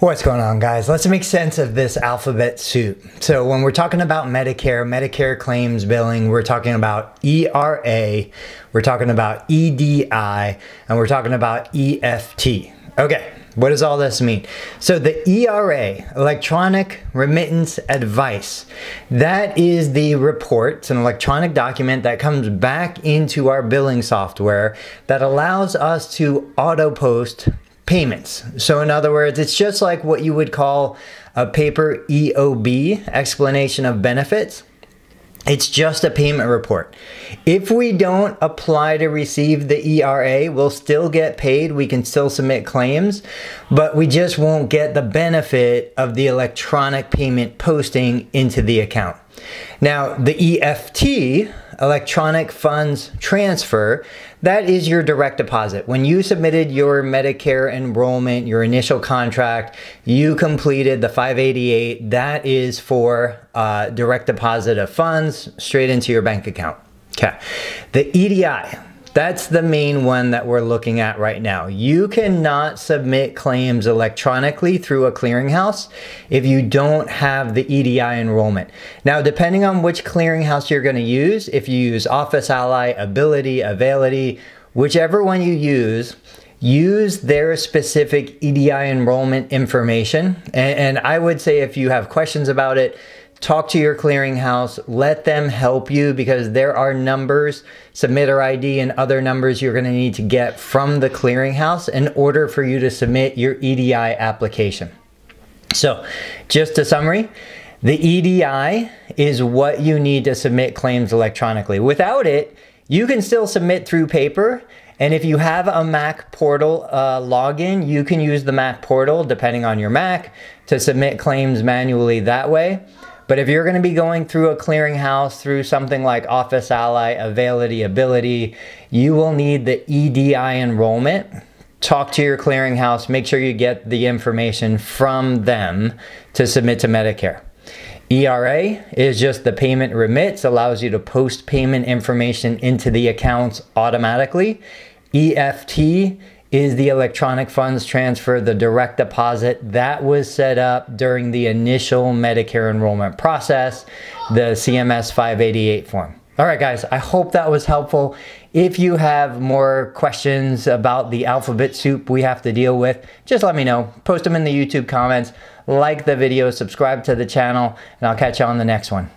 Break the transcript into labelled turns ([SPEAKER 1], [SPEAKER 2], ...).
[SPEAKER 1] What's going on, guys? Let's make sense of this alphabet soup. So, when we're talking about Medicare, Medicare claims billing, we're talking about ERA, we're talking about EDI, and we're talking about EFT. Okay, what does all this mean? So, the ERA, Electronic Remittance Advice, that is the report. It's an electronic document that comes back into our billing software that allows us to auto post payments. So, in other words, it's just like what you would call a paper EOB, explanation of benefits. It's just a payment report. If we don't apply to receive the ERA, we'll still get paid. We can still submit claims, but we just won't get the benefit of the electronic payment posting into the account. Now, the EFT, electronic funds transfer, that is your direct deposit. When you submitted your Medicare enrollment, your initial contract, you completed the 588, that is for uh, direct deposit of funds straight into your bank account. Okay. The EDI, that's the main one that we're looking at right now. You cannot submit claims electronically through a clearinghouse if you don't have the EDI enrollment. Now, depending on which clearinghouse you're going to use, if you use Office Ally, Ability, Availity, whichever one you use, use their specific EDI enrollment information. And, and, I would say if you have questions about it, talk to your clearinghouse, let them help you because there are numbers, submitter ID, and other numbers you're going to need to get from the clearinghouse in order for you to submit your EDI application. So, just a summary. The EDI is what you need to submit claims electronically. Without it, you can still submit through paper. And if you have a Mac portal uh, login, you can use the Mac portal, depending on your Mac, to submit claims manually that way. But if you're going to be going through a clearinghouse through something like Office Ally, Availity, Ability, you will need the EDI enrollment. Talk to your clearinghouse, make sure you get the information from them to submit to Medicare. ERA is just the payment remits, allows you to post payment information into the accounts automatically. EFT is the electronic funds transfer, the direct deposit that was set up during the initial Medicare enrollment process, the CMS 588 form. All right, guys, I hope that was helpful. If you have more questions about the alphabet soup we have to deal with, just let me know. Post them in the YouTube comments, like the video, subscribe to the channel, and I'll catch you on the next one.